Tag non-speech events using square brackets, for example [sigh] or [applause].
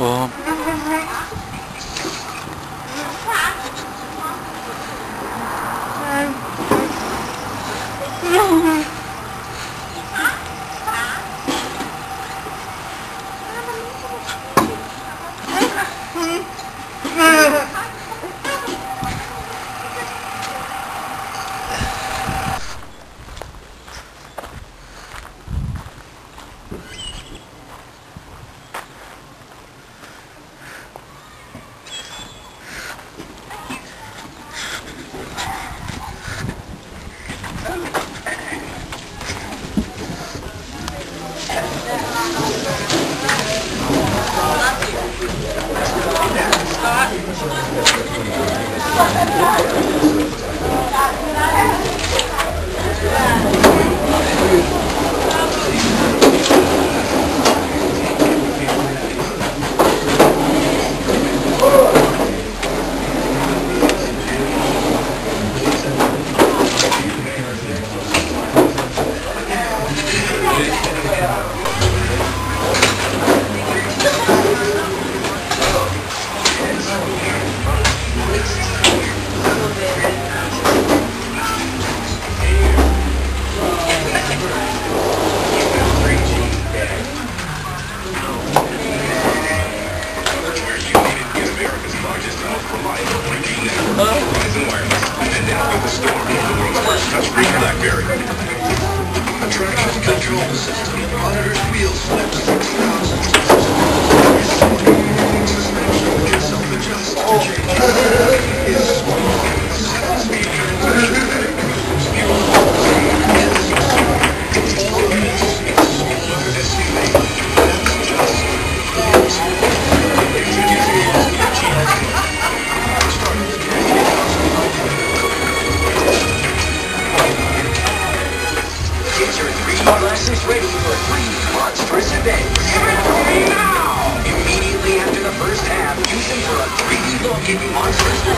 我 Attraction control system. Monitors wheel slips. 6,000 Suspension can self-adjust to change. [laughs] three monstrous events. Immediately after the first half, use them for a 3D look at Monsters